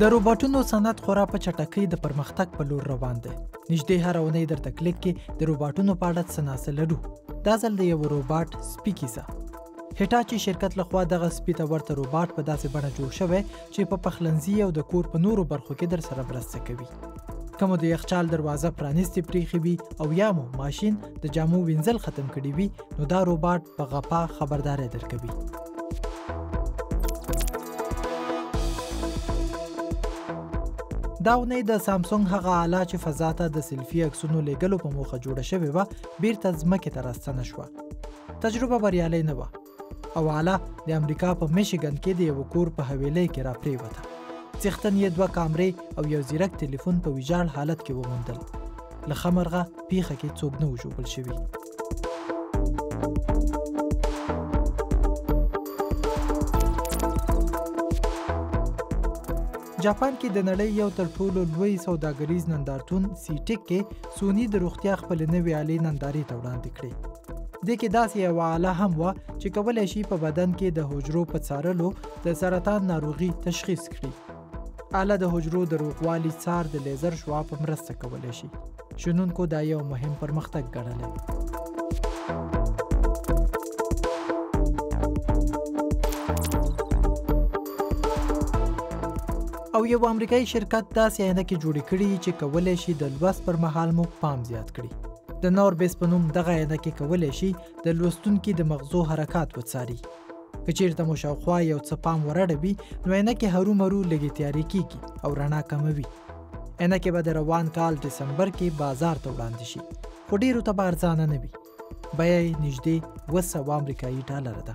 د روباټونو صنعت خورا په چټکۍ د پرمختګ په لور روان دی نږدې هر اونۍ درته کلیک کې د روباټونو په اړه څه ناڅه لرو دا ځل د یو روباټ سپي کیسه هټاچي شرکت لخوا دغه سپي ته ورته روباټ په داسې بڼه جوړ شوی چې په پخلنځي او د کور په نورو برخو کې در سره مرسته کوي که مو د یخچال دروازه پرانیستې پریښې وي او یا مو ماشین د جامو وینځل ختم کړي وي نو دا روباټ په غپا خبرداری درکوي دا ونې د سامسونګ هغه آله چې فضا ته د سلفي عکسونو لېږلو په موخه جوړه شوې وه بیرته ځمکې ته راستنه شوه تجربه بریالۍ نه وه حواله د امریکا په میشیګن کې د یو کور په حویلۍ کې را پریوته څښتن یې دوه کامرې او یو زیرک ټلیفون په ویجاړ حالت کې وموندل له خمرغه پیخه کې څوک نه وژوبل شوي جاپان کې د نړۍ یو تر ټولو لوی سوداګریز نندارتون سیټیک کې سونی د روغتیا خپل نوې آلې نندارې ته وړاندې کړې دې کې داسې یوه آله هم وه چې کولی شي په بدن کې د حجرو په څارلو د سرطان ناروغي تشخیص کړي آله د حجرو د روغوالي څار د لیزر شوا په مرسته کولی شي شنونکو دا یو مهم پرمختګ ګڼلی او یو امریکایي شرکت داسې عینکې جوړې کړي چې کولی شي د لوست پر مهال مو پام زیات کړي د نوربیس په نوم دغه عینکې کولی شي د لوستونکي د مغزو حرکات وڅاري که چیرته مو شاوخوا یو څه پام ورړوي نو عینکې هرومرو لږې تیارې کیږي او رڼا کموي عینکې به د روان کال دسمبر کې بازار ته وړاندې شي خو ډیرو ته به ارزانه نه وي بیه یې نږدې اوه سوه امریکایي ډالر ده